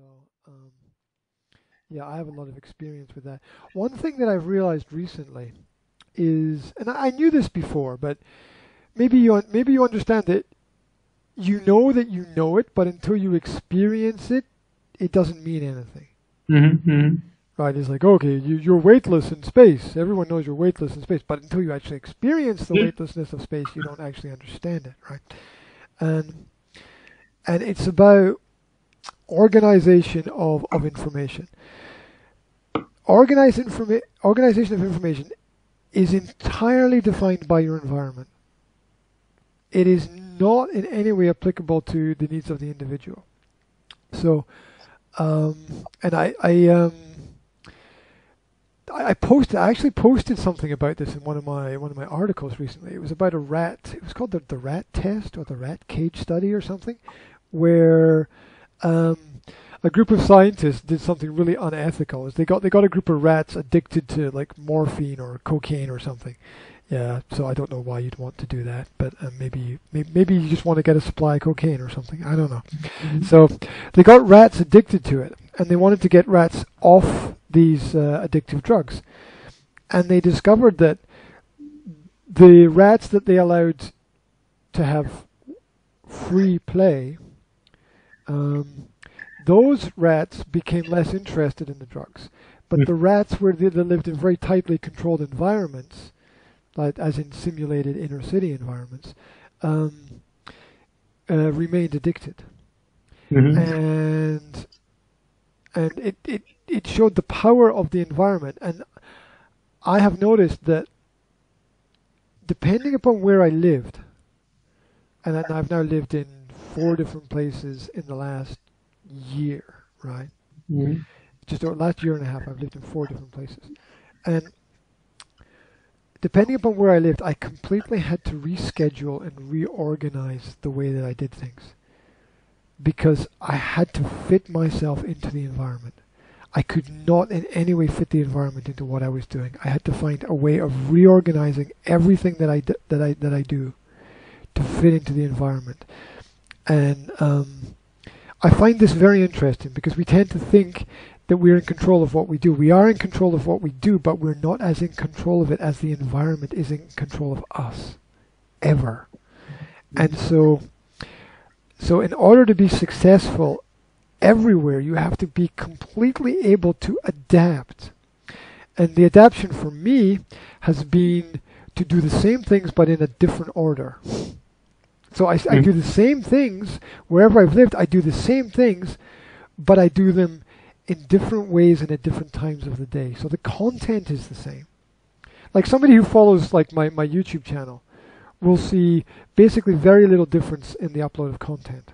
So, um, yeah, I have a lot of experience with that. One thing that I've realized recently is, and I knew this before, but maybe you maybe you understand that you know that you know it, but until you experience it, it doesn't mean anything. Mm-hmm, mm-hmm. Right? It's like okay, you, you're weightless in space. Everyone knows you're weightless in space, but until you actually experience the weightlessness of space, you don't actually understand it, right? And and it's about organization of, of information. Organize informa- organization of information is entirely defined by your environment. It is not in any way applicable to the needs of the individual. So, um, and I, I, um, I posted, I actually posted something about this in one of my one of my articles recently. It was about a rat. It was called the the rat test or the rat cage study or something, where um, a group of scientists did something really unethical. Is they got they got a group of rats addicted to like morphine or cocaine or something. Yeah, so I don't know why you'd want to do that, but uh, maybe, maybe maybe you just want to get a supply of cocaine or something. I don't know. Mm-hmm. So they got rats addicted to it, and they wanted to get rats off these uh, addictive drugs, and they discovered that the rats that they allowed to have free play um, those rats became less interested in the drugs. But mm. the rats were that lived in very tightly controlled environments, like as in simulated inner city environments, um, uh, remained addicted. Mm-hmm. And and it, it, it showed the power of the environment. And I have noticed that depending upon where I lived, and I've now lived in four different places in the last year, right? Mm-hmm. Just over last year and a half, I've lived in four different places, and depending upon where I lived, I completely had to reschedule and reorganize the way that I did things because I had to fit myself into the environment. I could not in any way fit the environment into what I was doing. I had to find a way of reorganizing everything that I d- that I that I do to fit into the environment. And um, I find this very interesting because we tend to think that we're in control of what we do. We are in control of what we do, but we're not as in control of it as the environment is in control of us, ever. And so, so in order to be successful everywhere, you have to be completely able to adapt. And the adaptation for me has been to do the same things but in a different order. So I, mm-hmm. I do the same things wherever I've lived. I do the same things, but I do them in different ways and at different times of the day. So the content is the same. Like somebody who follows like my, my YouTube channel will see basically very little difference in the upload of content.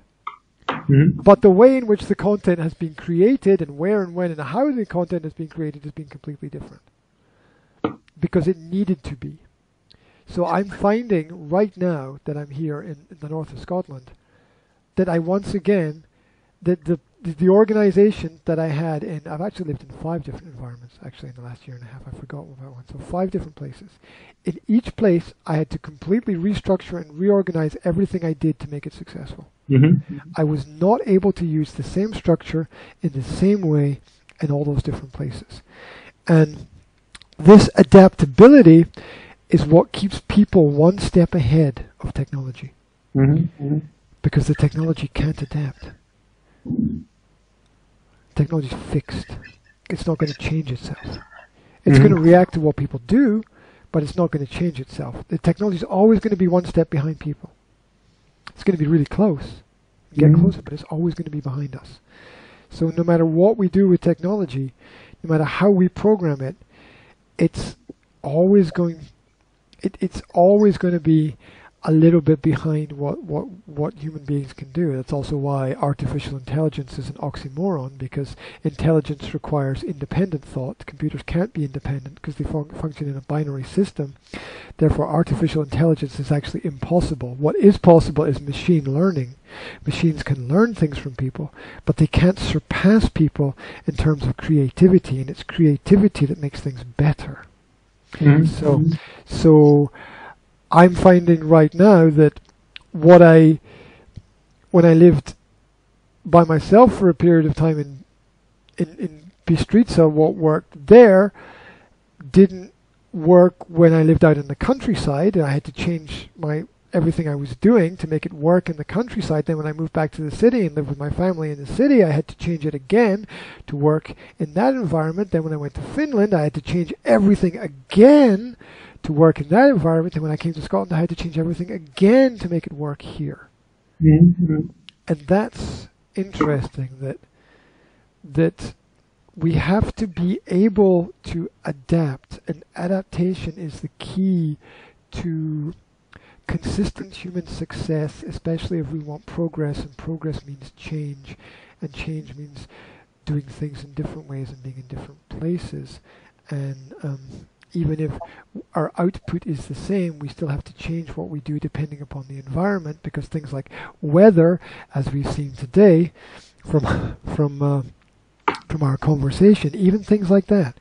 Mm-hmm. But the way in which the content has been created and where and when and how the content has been created has been completely different. Because it needed to be. So I'm finding right now that I'm here in, in the north of Scotland that I once again that the the organization that I had in I've actually lived in five different environments actually in the last year and a half. I forgot about one. So five different places. In each place I had to completely restructure and reorganize everything I did to make it successful. Mm-hmm. I was not able to use the same structure in the same way in all those different places. And this adaptability is what keeps people one step ahead of technology. Mm-hmm. Mm-hmm. Because the technology can't adapt. Technology is fixed. It's not going to change itself. It's mm-hmm. going to react to what people do, but it's not going to change itself. The technology is always going to be one step behind people. It's going to be really close, get mm-hmm. closer, but it's always going to be behind us. So no matter what we do with technology, no matter how we program it, it's always going it, it's always going to be a little bit behind what, what, what human beings can do. That's also why artificial intelligence is an oxymoron, because intelligence requires independent thought. Computers can't be independent because they fun- function in a binary system. Therefore, artificial intelligence is actually impossible. What is possible is machine learning. Machines can learn things from people, but they can't surpass people in terms of creativity, and it's creativity that makes things better. Mm-hmm. So, so I'm finding right now that what I, when I lived by myself for a period of time in in, in Bystrica, what worked there didn't work when I lived out in the countryside, and I had to change my everything I was doing to make it work in the countryside. Then when I moved back to the city and lived with my family in the city, I had to change it again to work in that environment. Then when I went to Finland, I had to change everything again to work in that environment. And when I came to Scotland, I had to change everything again to make it work here. Mm-hmm. And that's interesting that that we have to be able to adapt, and adaptation is the key to consistent human success, especially if we want progress, and progress means change, and change means doing things in different ways and being in different places. And um, even if our output is the same, we still have to change what we do depending upon the environment, because things like weather, as we've seen today, from from uh, from our conversation, even things like that,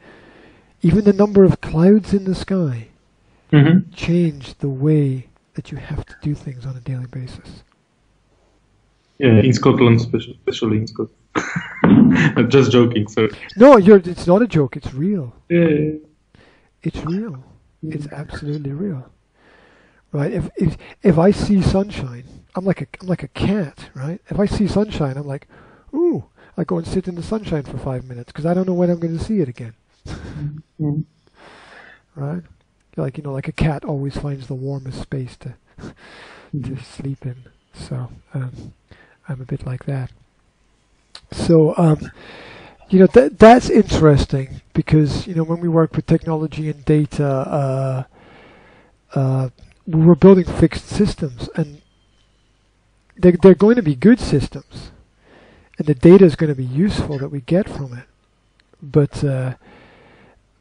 even the number of clouds in the sky, Mm-hmm. change the way that you have to do things on a daily basis. Yeah, in Scotland, especially, especially in Scotland. I'm just joking. Sorry. No, you're, it's not a joke. It's real. Yeah. It's real. It's absolutely real. Right? If if if I see sunshine, I'm like a I'm like a cat. Right? If I see sunshine, I'm like, ooh. I go and sit in the sunshine for five minutes because I don't know when I'm going to see it again. Mm-hmm. Right? Like you know, like a cat always finds the warmest space to to sleep in. So um, I'm a bit like that. So um, you know that that's interesting because you know when we work with technology and data, uh, uh, we're building fixed systems, and they're they're going to be good systems, and the data is going to be useful that we get from it. But uh,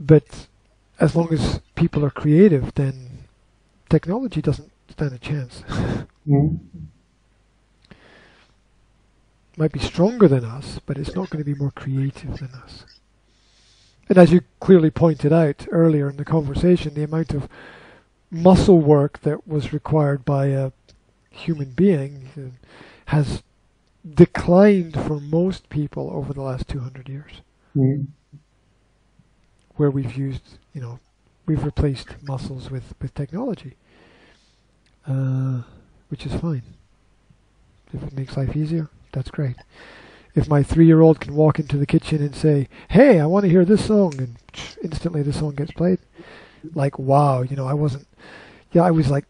but as long as people are creative, then technology doesn't stand a chance. Mm-hmm. might be stronger than us, but it's not going to be more creative than us. And as you clearly pointed out earlier in the conversation, the amount of muscle work that was required by a human being uh, has declined for most people over the last 200 years, Mm-hmm. where we've used, you know, we've replaced muscles with, with technology, uh, which is fine. If it makes life easier, that's great. If my three-year-old can walk into the kitchen and say, "Hey, I want to hear this song," and instantly the song gets played, like wow, you know, I wasn't, yeah, I was like,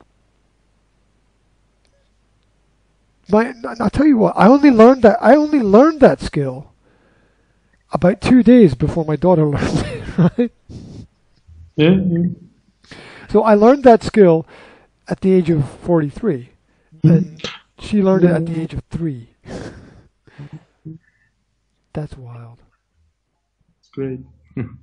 my, I'll tell you what, I only learned that, I only learned that skill about two days before my daughter learned it, right? Yeah. So I learned that skill at the age of 43, and she learned it at the age of three. That's wild. It's great. Hmm.